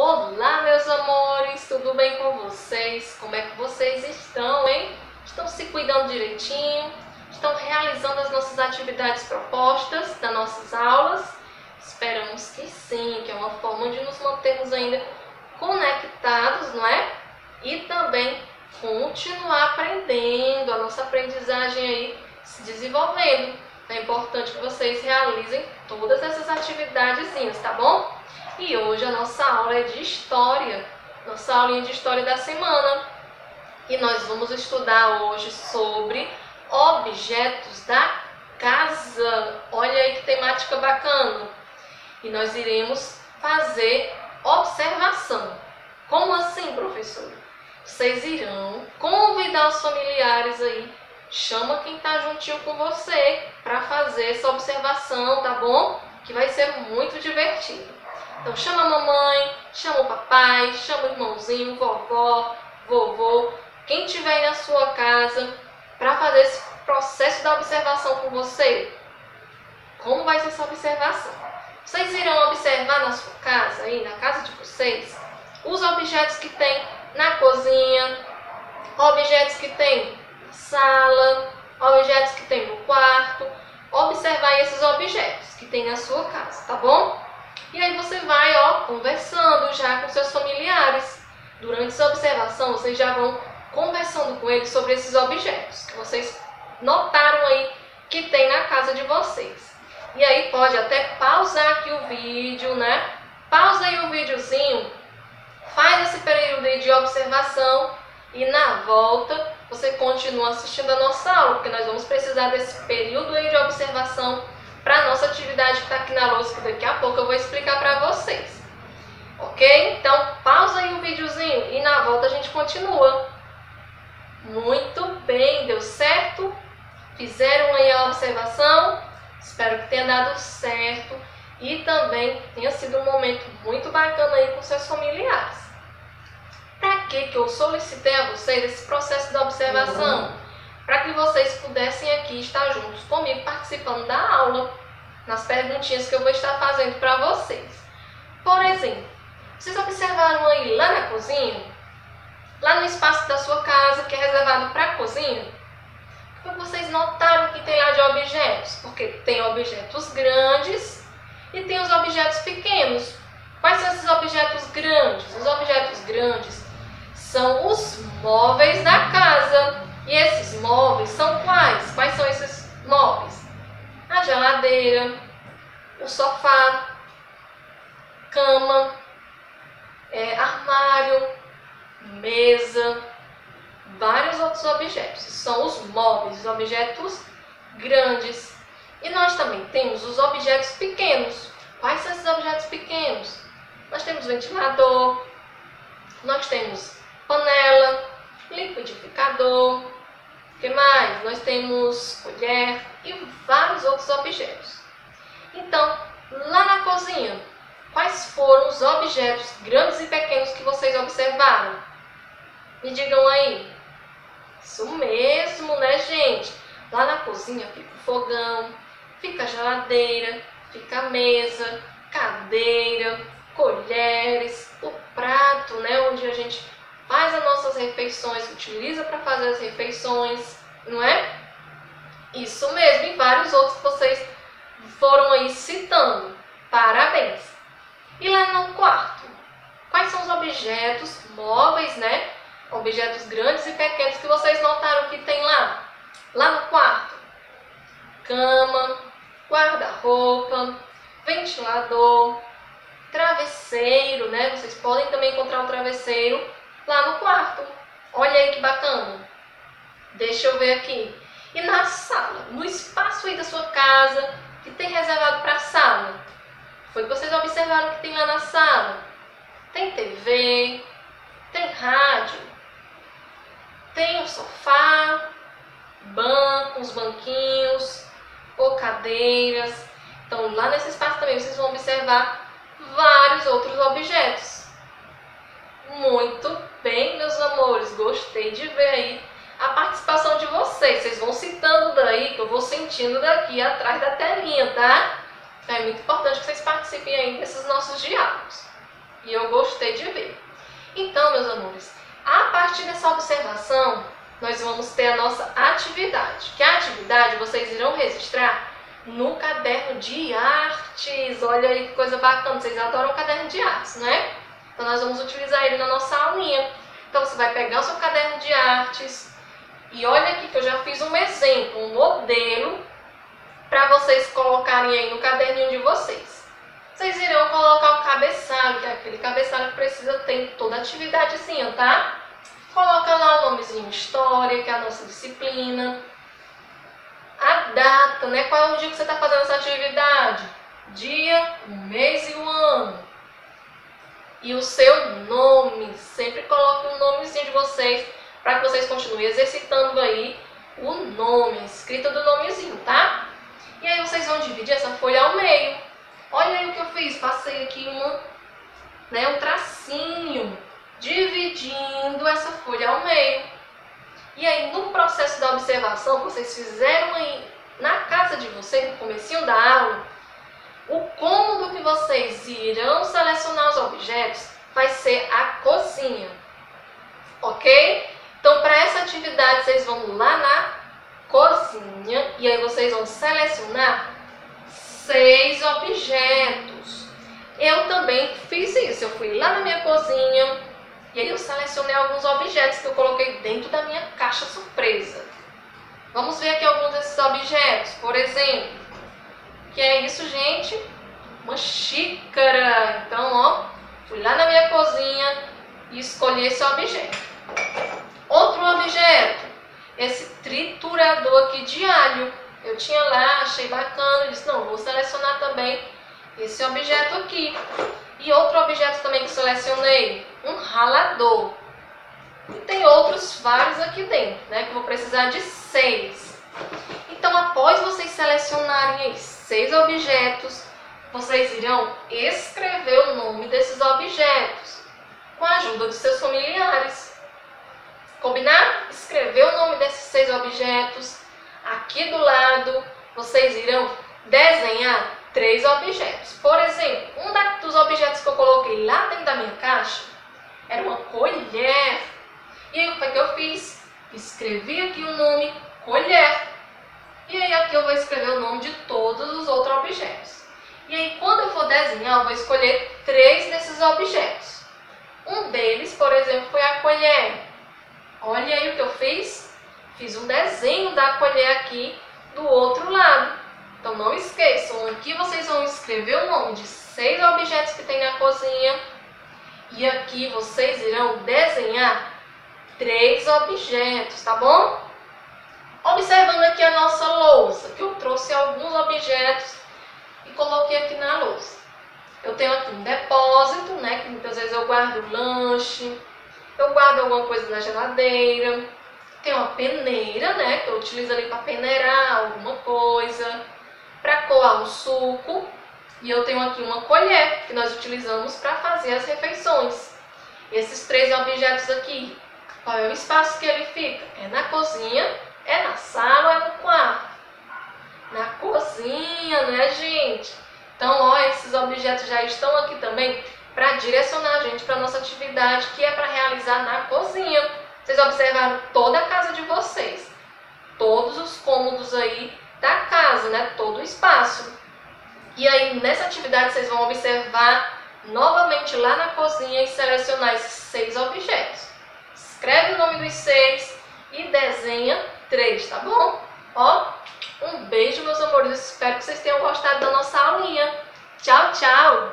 Olá, meus amores, tudo bem com vocês? Como é que vocês estão, hein? Estão se cuidando direitinho? Estão realizando as nossas atividades propostas das nossas aulas? Esperamos que sim, que é uma forma de nos mantermos ainda conectados, não é? E também continuar aprendendo, a nossa aprendizagem aí se desenvolvendo. É importante que vocês realizem todas essas atividades, tá bom? E hoje a nossa aula é de história, nossa aulinha de história da semana. E nós vamos estudar hoje sobre objetos da casa. Olha aí que temática bacana. E nós iremos fazer observação. Como assim, professor? Vocês irão convidar os familiares aí, chama quem está juntinho com você para fazer essa observação, tá bom? Que vai ser muito divertido. Então chama a mamãe, chama o papai, chama o irmãozinho, vovó, vovô, quem tiver aí na sua casa para fazer esse processo da observação com você. Como vai ser essa observação? Vocês irão observar na sua casa, aí na casa de vocês, os objetos que tem na cozinha, objetos que tem na sala, objetos que tem no quarto. Observar esses objetos que tem na sua casa, tá bom? E aí você vai, ó, conversando já com seus familiares. Durante essa observação, vocês já vão conversando com eles sobre esses objetos que vocês notaram aí que tem na casa de vocês. E aí pode até pausar aqui o vídeo, né? Pausa aí o videozinho, faz esse período aí de observação e na volta você continua assistindo a nossa aula, porque nós vamos precisar desse período aí de observação para a nossa atividade que está aqui na lousa, que daqui a pouco eu vou explicar para vocês. Ok? Então, pausa aí o videozinho e na volta a gente continua. Muito bem, deu certo? Fizeram aí a observação? Espero que tenha dado certo e também tenha sido um momento muito bacana aí com seus familiares. Para que que eu solicitei a vocês esse processo de observação? Uhum para que vocês pudessem aqui estar juntos comigo participando da aula, nas perguntinhas que eu vou estar fazendo para vocês. Por exemplo, vocês observaram aí lá na cozinha, lá no espaço da sua casa que é reservado para cozinha, que vocês notaram que tem lá de objetos? Porque tem objetos grandes e tem os objetos pequenos. Quais são esses objetos grandes? Os objetos grandes são os móveis da casa. E esses móveis são quais? Quais são esses? A geladeira, o sofá, cama, é, armário, mesa, vários outros objetos. São os móveis, os objetos grandes. E nós também temos os objetos pequenos. Quais são esses objetos pequenos? Nós temos ventilador, nós temos panela, liquidificador, que mais? Nós temos colher e vários outros objetos. Então, lá na cozinha, quais foram os objetos grandes e pequenos que vocês observaram? Me digam aí. Isso mesmo, né, gente? Lá na cozinha fica o fogão, fica a geladeira, fica a mesa, cadeira, colheres, o prato, né, onde a gente refeições, utiliza para fazer as refeições, não é? Isso mesmo, e vários outros que vocês foram aí citando. Parabéns! E lá no quarto, quais são os objetos móveis, né? Objetos grandes e pequenos que vocês notaram que tem lá? Lá no quarto, cama, guarda-roupa, ventilador, travesseiro, né? Vocês podem também encontrar um travesseiro lá no quarto. Olha aí que bacana. Deixa eu ver aqui. E na sala, no espaço aí da sua casa, que tem reservado para a sala? Foi que vocês observaram que tem lá na sala? Tem TV, tem rádio, tem um sofá, bancos, banquinhos ou cadeiras. Então, lá nesse espaço também vocês vão observar vários outros objetos. Muito bem, meus amores, gostei de ver aí a participação de vocês. Vocês vão citando daí, que eu vou sentindo daqui atrás da telinha, tá? Então, é muito importante que vocês participem aí desses nossos diálogos. e eu gostei de ver. Então, meus amores, a partir dessa observação, nós vamos ter a nossa atividade. Que a atividade vocês irão registrar no caderno de artes. Olha aí que coisa bacana, vocês adoram o caderno de artes, né? Então nós vamos utilizar ele na nossa aulinha. Então você vai pegar o seu caderno de artes e olha aqui que eu já fiz um exemplo, um modelo para vocês colocarem aí no caderninho de vocês. Vocês irão colocar o cabeçalho, que é aquele cabeçalho que precisa ter toda atividadezinha, tá? Coloca lá o nomezinho História, que é a nossa disciplina. A data, né? Qual é o dia que você está fazendo essa atividade? Dia, mês e ano. E o seu nome. Sempre coloque o um nomezinho de vocês para que vocês continuem exercitando aí o nome, a escrita do nomezinho, tá? E aí vocês vão dividir essa folha ao meio. Olha aí o que eu fiz. Passei aqui uma, né, um tracinho dividindo essa folha ao meio. E aí, no processo da observação que vocês fizeram aí na casa de vocês, no comecinho da aula, o cômodo que vocês irão selecionar os objetos vai ser a cozinha, ok? Então, para essa atividade, vocês vão lá na cozinha e aí vocês vão selecionar seis objetos. Eu também fiz isso, eu fui lá na minha cozinha, e aí eu selecionei alguns objetos que eu coloquei dentro da minha caixa surpresa. Vamos ver aqui alguns desses objetos. Por exemplo, que é isso, gente? Uma xícara. Então, ó, fui lá na minha cozinha e escolhi esse objeto. Outro objeto, esse triturador aqui de alho. Eu tinha lá, achei bacana, disse, não, vou selecionar também esse objeto aqui. E outro objeto também que selecionei, um ralador. E tem outros vários aqui dentro, né? Que eu vou precisar de seis. Então, após vocês selecionarem aí seis objetos, vocês irão escrever o nome desses objetos com a ajuda de seus familiares. Combinado? Escrever o nome desses seis objetos. Aqui do lado, vocês irão desenhar três objetos. Por exemplo, um dos objetos que eu coloquei lá dentro da minha caixa era uma colher. E aí, o que que eu fiz? Escrevi aqui o nome colher. E aí, aqui eu vou escrever o nome de todos os outros objetos. E aí, quando eu for desenhar, eu vou escolher três desses objetos. Um deles, por exemplo, foi a colher. Olha aí o que eu fiz. Fiz um desenho da colher aqui do outro lado. Então não esqueçam, aqui vocês vão escrever o nome de seis objetos que tem na cozinha e aqui vocês irão desenhar três objetos, tá bom? Aqui a nossa louça, que eu trouxe alguns objetos e coloquei aqui na louça. Eu tenho aqui um depósito, né, que muitas vezes eu guardo lanche, eu guardo alguma coisa na geladeira. Tem uma peneira, né, que eu utilizo ali para peneirar alguma coisa para coar um suco. E eu tenho aqui uma colher que nós utilizamos para fazer as refeições. Esses três objetos aqui, qual é o espaço que ele fica? É na cozinha, é na sala, é no quarto? Na cozinha, né, gente? Então, ó, esses objetos já estão aqui também para direcionar a gente para nossa atividade, que é para realizar na cozinha. Vocês observaram toda a casa de vocês, todos os cômodos aí da casa, né? todo o espaço. E aí, nessa atividade, vocês vão observar novamente lá na cozinha e selecionar esses seis objetos. Escreve o nome dos seis e desenha três, tá bom? Ó, um beijo, meus amores. Espero que vocês tenham gostado da nossa aulinha. Tchau, tchau!